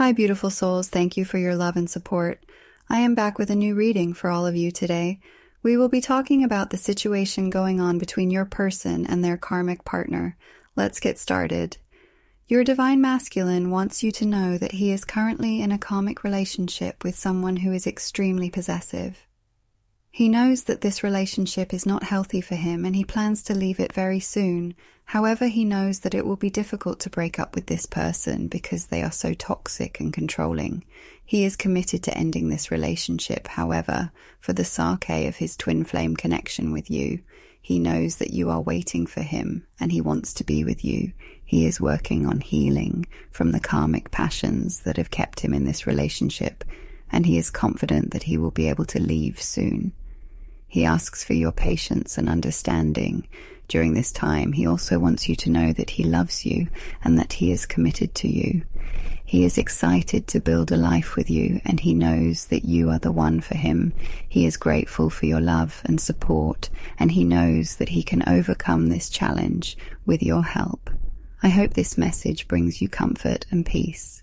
Hi, beautiful souls. Thank you for your love and support. I am back with a new reading for all of you today. We will be talking about the situation going on between your person and their karmic partner. Let's get started. Your divine masculine wants you to know that he is currently in a karmic relationship with someone who is extremely possessive. He knows that this relationship is not healthy for him and he plans to leave it very soon. However, he knows that it will be difficult to break up with this person because they are so toxic and controlling. He is committed to ending this relationship, however, for the Sake of his twin flame connection with you. He knows that you are waiting for him and he wants to be with you. He is working on healing from the karmic passions that have kept him in this relationship and he is confident that he will be able to leave soon. He asks for your patience and understanding. During this time, he also wants you to know that he loves you and that he is committed to you. He is excited to build a life with you and he knows that you are the one for him. He is grateful for your love and support and he knows that he can overcome this challenge with your help. I hope this message brings you comfort and peace.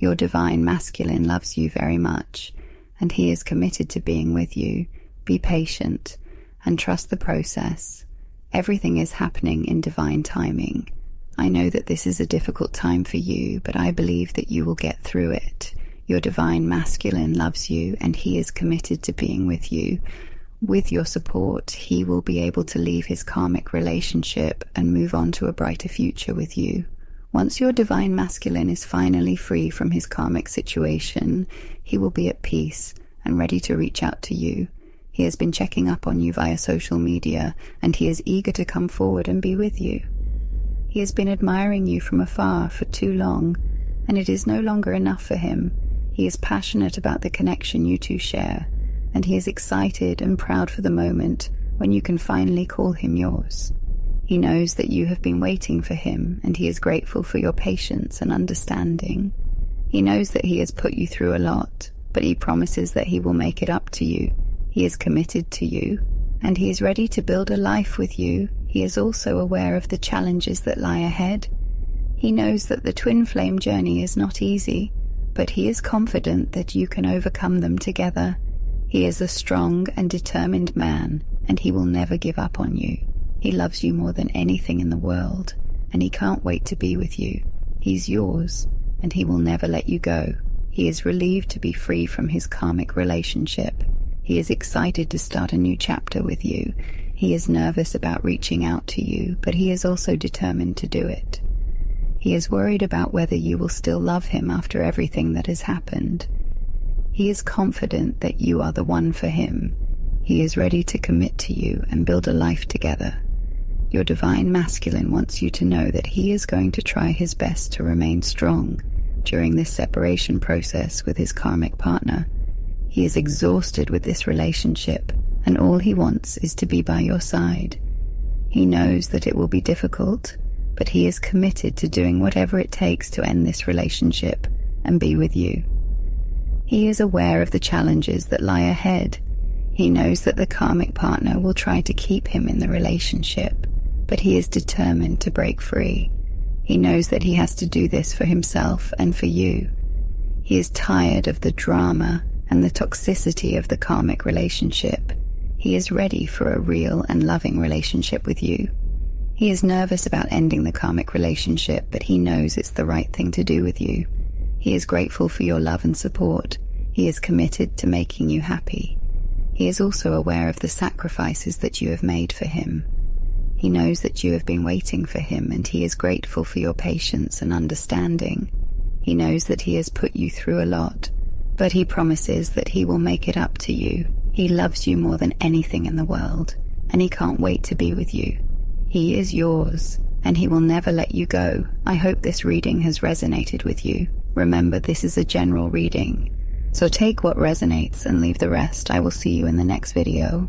Your divine masculine loves you very much and he is committed to being with you be patient and trust the process. Everything is happening in divine timing. I know that this is a difficult time for you, but I believe that you will get through it. Your divine masculine loves you and he is committed to being with you. With your support, he will be able to leave his karmic relationship and move on to a brighter future with you. Once your divine masculine is finally free from his karmic situation, he will be at peace and ready to reach out to you. He has been checking up on you via social media, and he is eager to come forward and be with you. He has been admiring you from afar for too long, and it is no longer enough for him. He is passionate about the connection you two share, and he is excited and proud for the moment when you can finally call him yours. He knows that you have been waiting for him, and he is grateful for your patience and understanding. He knows that he has put you through a lot, but he promises that he will make it up to you he is committed to you, and he is ready to build a life with you. He is also aware of the challenges that lie ahead. He knows that the twin flame journey is not easy, but he is confident that you can overcome them together. He is a strong and determined man, and he will never give up on you. He loves you more than anything in the world, and he can't wait to be with you. He's yours, and he will never let you go. He is relieved to be free from his karmic relationship he is excited to start a new chapter with you. He is nervous about reaching out to you, but he is also determined to do it. He is worried about whether you will still love him after everything that has happened. He is confident that you are the one for him. He is ready to commit to you and build a life together. Your divine masculine wants you to know that he is going to try his best to remain strong during this separation process with his karmic partner. He is exhausted with this relationship, and all he wants is to be by your side. He knows that it will be difficult, but he is committed to doing whatever it takes to end this relationship and be with you. He is aware of the challenges that lie ahead. He knows that the karmic partner will try to keep him in the relationship, but he is determined to break free. He knows that he has to do this for himself and for you. He is tired of the drama and the toxicity of the karmic relationship. He is ready for a real and loving relationship with you. He is nervous about ending the karmic relationship, but he knows it's the right thing to do with you. He is grateful for your love and support. He is committed to making you happy. He is also aware of the sacrifices that you have made for him. He knows that you have been waiting for him and he is grateful for your patience and understanding. He knows that he has put you through a lot but he promises that he will make it up to you. He loves you more than anything in the world, and he can't wait to be with you. He is yours, and he will never let you go. I hope this reading has resonated with you. Remember, this is a general reading. So take what resonates and leave the rest. I will see you in the next video.